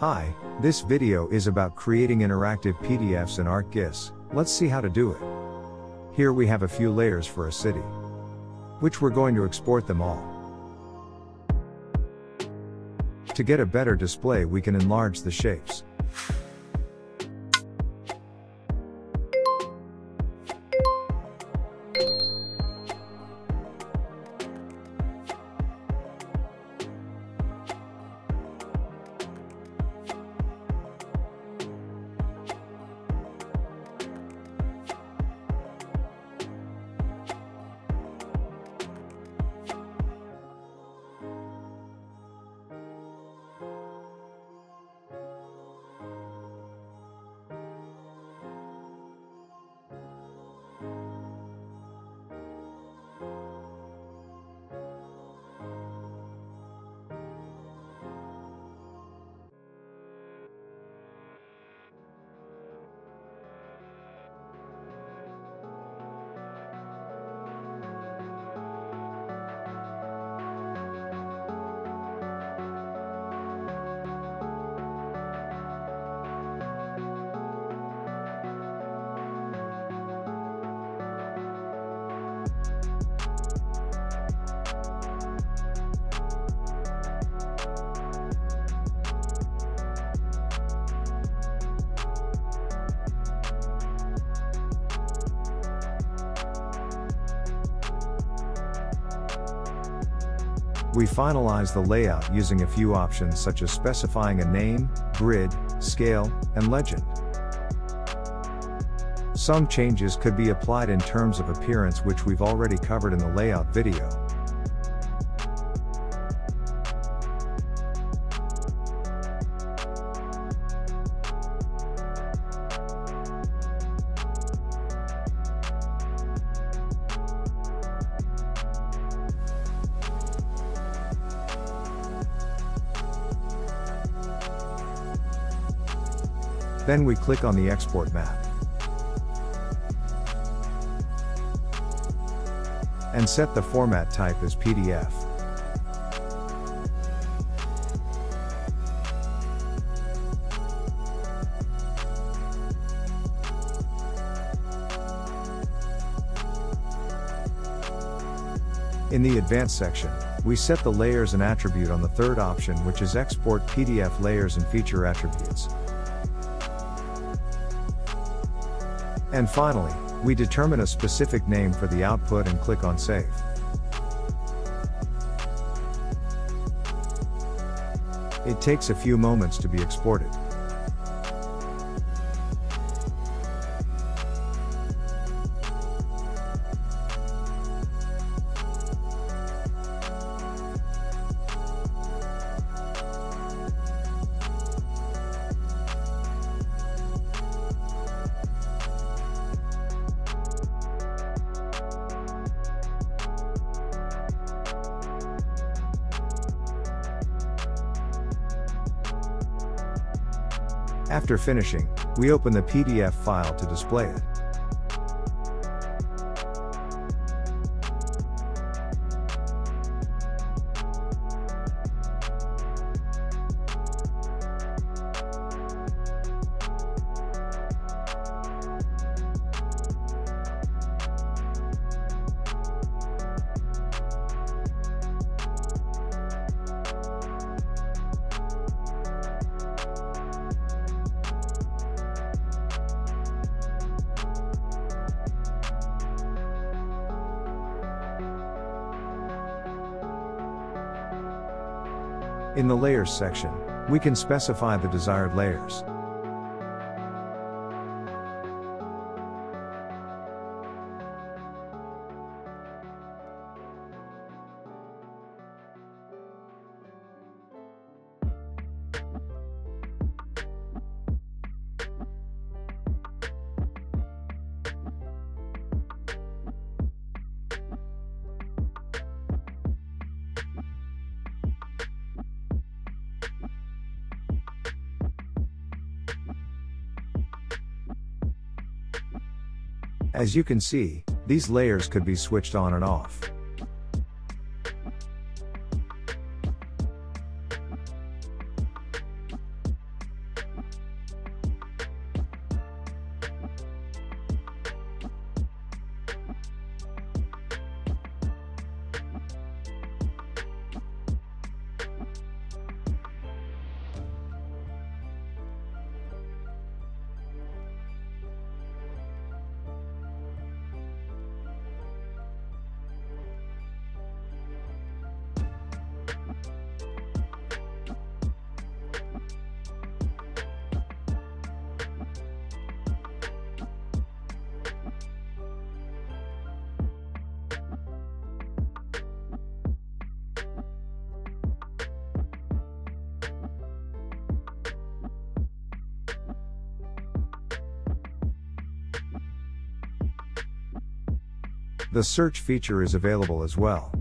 Hi, this video is about creating interactive PDFs in ArcGIS, let's see how to do it. Here we have a few layers for a city. Which we're going to export them all. To get a better display we can enlarge the shapes. We finalize the layout using a few options such as specifying a name, grid, scale, and legend. Some changes could be applied in terms of appearance which we've already covered in the layout video. Then we click on the export map. And set the format type as PDF. In the Advanced section, we set the layers and attribute on the third option which is Export PDF Layers and Feature Attributes. And finally, we determine a specific name for the output and click on Save. It takes a few moments to be exported. After finishing, we open the PDF file to display it. In the Layers section, we can specify the desired layers. As you can see, these layers could be switched on and off. The search feature is available as well.